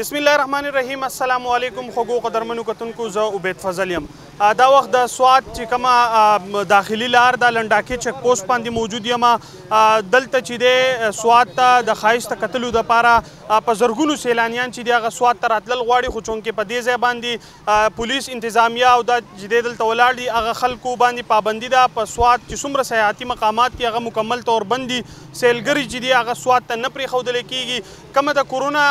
بسم الله الرحمن الرحیم السلام علیکم خوګو قدرمنو کتونکو زه عبید فضل یم دا وخت د سواد چې کومه داخلي لار د لنډاکي چک پوسټ باندې موجود یم دلته چې د سواد ته د خایسته قتلو د پاره په زرګونو سیلانیان چې دغه سواد تر اتل غواړي خو چونکې په دې ځای باندې پولیس انتظامیه او دا چې دی دلته ولاړ دي هغه خلکو باندې پابندي ده په سوات چې څومره سیاحتي مقامات دي هغه مکمل طور بند دي سیلګري چې دي هغه سوات ته نه پرېښودل کیږي کومه د کورونا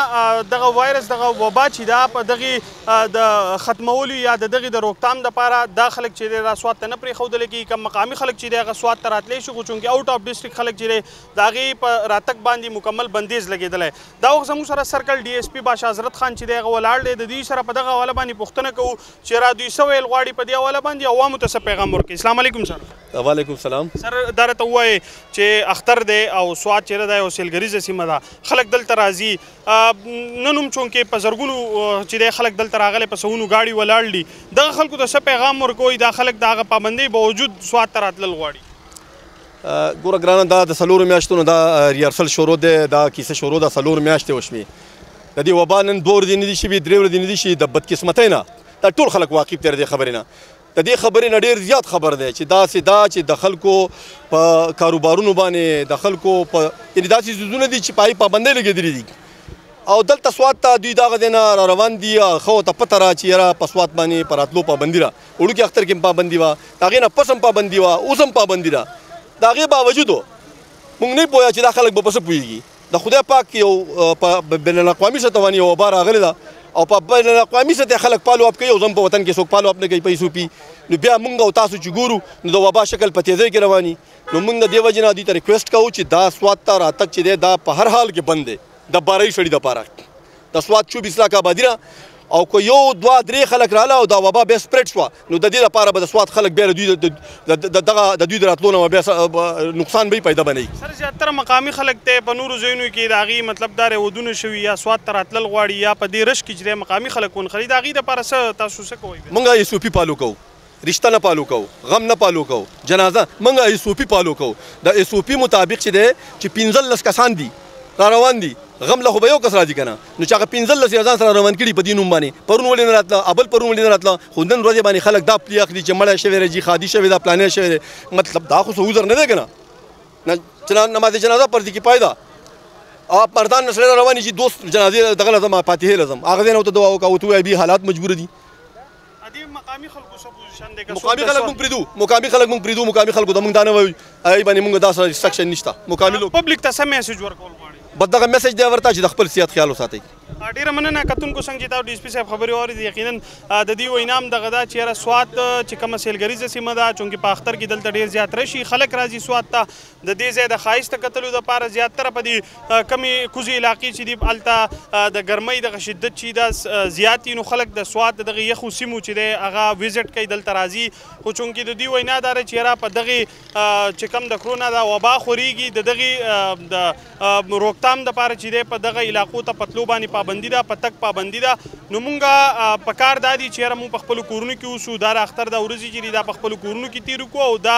دغه وایرس دغه وبا چې ده په دغه د ختمولو یا د دغه د روکتام لپاره دا خلک چې دی دا سوات ته نه پرېښودل کیږي کوم مقامي خلک چې دی هغه سوات ته راتلی شي خو چونکې آوټ آف ډسټرکټ خلک چې دی د هغې په راتګ باندې مکمل بندیز لګېدلی دا وخت زموږ سره سرکل ډي ايس پي باشه حضرت خان چې دی هغه ولاړ دی د دوی سره په دغه حواله باندې پوښتنه کوو چې را دوی څه ویل غواړي په دې حواله باندې عوامو ته څه پیغام ورکړي اسلام علیکم سر وعلیکم سلام سر دا راته ووایې چې اختر دی او سوات چې ده یو سیلګریزه سیمه ده خلک دلته راځي نن هم چونکې په زرګونو چې دی خلک دلته راغلي په سوونو ګاډي ولاړ دي دغه خلکو ته څه پیغام ورکوي دا خلک د هغه پابندۍ باوجود سوات ته راتلل غواړي ګوره ګرانه دا د څلورو میاشتو نه دا ریهرسل شروع دی دا کیسه شروع ده څلور میاشتې وشوې د دې وبا نن دوه ورځې نه دي شوي درې ورځې نه دي شوي د بدقسمتۍ نه دا ټول خلک واقف دی د دې خبرې نه د دې خبرې نه ډېر زیات خبر دی چې داسې دا چې د خلکو په کاروبارونو باندې د خلکو په یعنې داسې څیزونه دي چې په هغې پابندۍ لګېدلې دي او دلته سوات ته دوی دغه ځای نه را روان دي ښه ورته پته را چې یاره په سوات باندې په راتلو پابندي ده وړوکی اختر کې پابندي وه د هغې نه پس هم پابندي وه اوس هم پابندي ده د هغې باوجود موږ نه پوهیا چې دا خلک به په څه پوهېږي د خدای پاک یو په بین الاقوامي سطح باندې یو وبا راغلې ده او په بین الاقوامي سطح خلک پالو اپ کوي او زموږ په وطن کې څوک پالو اپ نه کوي پیسو پي نو بیا موږ او تاسو چې ګورو نو د وبا شکل په تیزۍ کې رواني نو موږ د دې وجې نه دوی ته ریکویسټ کوو چې دا سوات ته راتګ چې دی دا په هر حال کې بند دی د باري سړي دپاره د سوات چوبیس لاکه آبادي ده او که یو دوه درې خلک رااله او دا وبا بیا سپریډ شوه نو د دې لپاره به د سوات خلک بیا د دوی د دغه د دوی د راتلو نه بیا نقصان به پیدا بنئ سر زیاتره مقامی خلک ته په نورو ځایونو کې د هغې مطلب دا رودونه شوي یا سوات ته راتلل غواړي یا په دې رش کې چې مقامی خلک ونښلي د هغې لپاره څه تاسو څه کوئ موږ ایس او پي پالو کوو رشته نه پالو کوو غم نه پالو کوو جنازه موږ ایس او پی پالو کوو د ایس او پی مطابق چې دی چې 15 کسان دي را روان دي غم له به یو کس راځي کنه نو چې هغه 15 یې ځان سره روان کړي په دې نوم باندې پرون ولې نه راتله ابل پرون ولې نه راتله خو نن ورځې باندې خلک دا پلی اخلي چې مړی شوی راځي خادي شوی دا پلانې شوی دی مطلب دا خو سوزر نه دی کنه نه چې نماز جنازه پر دې کې پایدا او مردان نسل رواني چې دوست جنازه دغه لازم فاتحه لازم هغه نه ته دعا وکاو ته بي حالات مجبور دي ادي مقامي خلکو څه پوزیشن دی مقامي خلک مونږ پریدو مقامي خلک مونږ پریدو مقامي خلکو ته مونږ دا نه وایو ای باندې مونږ دا سره ریسټرکشن نشته مقامي لوک پبلک ته څه میسج ورکول غواړي بس دغه میسج دی ورته چې د خپل صحت خیال وساتئ ډیره مننه کتونکو څنګه چې تاسو ډي اس پي صاحب خبرې واورېدې یقینا د دې وینام دغه دا چې یاره سوات چې کومه سیلګریزه سیمه ده چونکې په اختر کې دلته ډیر زیات رشي خلک راځي سوات ته د دې ځای د ښایست د کتلو لپاره زیاتره په دې کمې کوزې علاقې چې دي هلته د ګرمۍ دغه شدت چې دا زیات نو خلک د سوات د دغه یخو سیمو چې دی هغه ویزټ کوي دلته راځي خو چونکې د دوی وینا دا ده چې را په دغه چې کم د کرونا دا وبا خوريږي د دغه د روکتام د پاره چې دی په دغه علاقو ته پتلو باندې پابندي ده په تک پابندي ده نو مونږه په کار دادي چې را مونږ په خپل کورونو کې اوسو دا اختر د ورځې چې دا په خپل کورونو کې تیر کو او دا